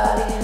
body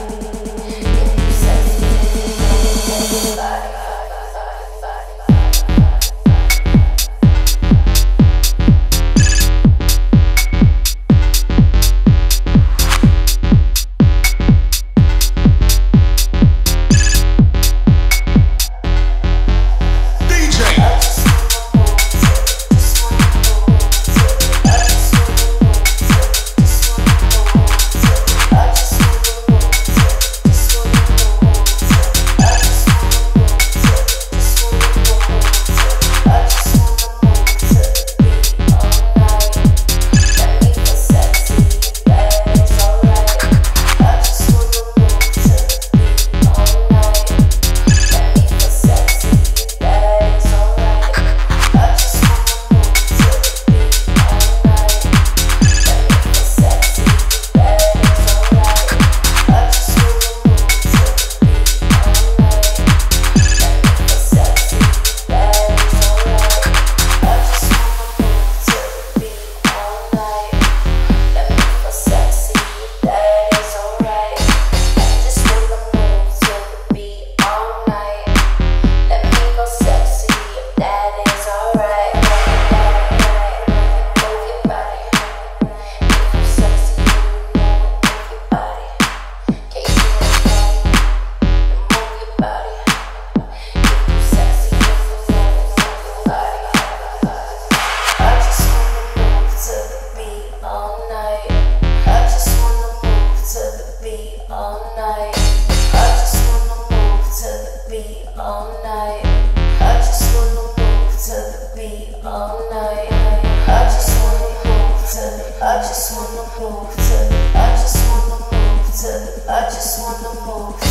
the.